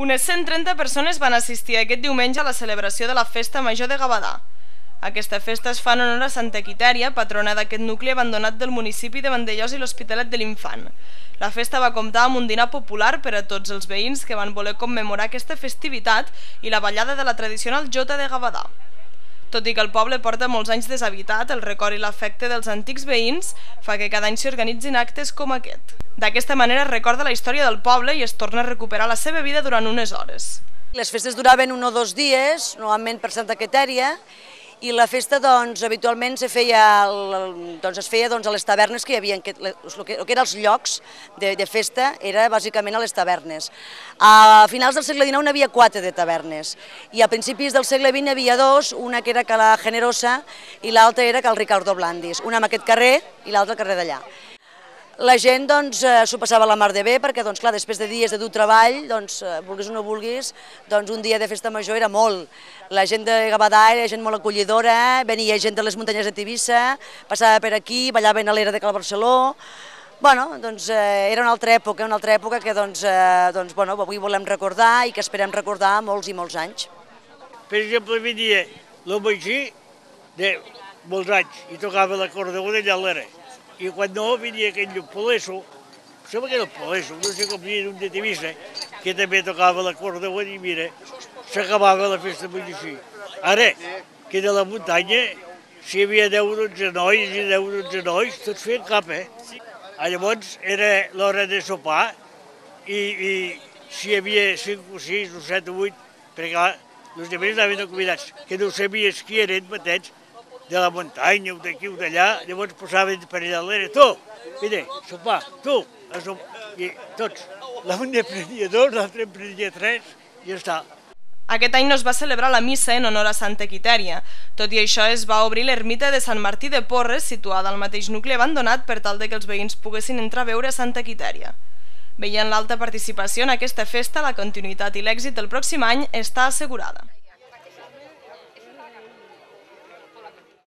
Unes 130 persones van assistir aquest diumenge a la celebració de la Festa Major de Gavadà. Aquesta festa es fa en honor a Santa Quitèria, patrona d'aquest nucli abandonat del municipi de Vandellós i l'Hospitalet de l'Infant. La festa va comptar amb un dinar popular per a tots els veïns que van voler commemorar aquesta festivitat i la ballada de la tradicional Jota de Gavadà. Tot i que el poble porta molts anys deshabitat, el record i l'afecte dels antics veïns fa que cada any s'hi organitzin actes com aquest. D'aquesta manera es recorda la història del poble i es torna a recuperar la seva vida durant unes hores. Les festes duraven un o dos dies, normalment per Santa Quetèria, i la festa doncs, habitualment se feia, doncs, es feia doncs, a les tavernes que hi havia, que, el, que, el que eren els llocs de, de festa era bàsicament a les tavernes. A finals del segle XIX havia quatre de tavernes i a principis del segle XX havia dos, una que era Cala Generosa i l'altra era Cal Ricardo Blandis, una en aquest carrer i l'altra al carrer d'allà. La gent doncs, eh, s'ho passava la mar de bé perquè doncs, clar, després de dies de dur treball, doncs, eh, vulguis o no vulguis, doncs, un dia de festa major era molt. La gent de Gavadà era gent molt acollidora, venia gent de les muntanyes de Tivissa, passava per aquí, ballaven a l'era de Cal Barceló, Bueno, doncs eh, era una altra època, una altra època que doncs, eh, doncs, bueno, avui volem recordar i que esperem recordar molts i molts anys. Per exemple, venia l'home així de molts anys i tocava l'acordeó d'allà a l'era i quan no venia aquell Poleso, sembla que era el Poleso, no sé com venia un de Tivissa, que també tocava l'acordeó i mira, s'acabava la festa molt així. Ara, que de la muntanya, si hi havia 10 o 12 nois i 10 o 12 nois, tots feien cap, eh? Llavors era l'hora de sopar i, i si hi havia 5 o 6 o 7 o 8, perquè els altres anaven convidats, que no sabies qui eren matets, de la muntanya d'aquí o d'allà, llavors posaven per allà l'era, tu, mira, sopar, tu, a i tots. L'un ne prenia dos, l'altre en prenia tres, i ja està. Aquest any no es va celebrar la missa en honor a Santa Quitèria. Tot i això, es va obrir l'ermita de Sant Martí de Porres, situada al mateix nucli abandonat, per tal de que els veïns poguessin entrar a veure Santa Quitèria. Veient l'alta participació en aquesta festa, la continuïtat i l'èxit del pròxim any està assegurada.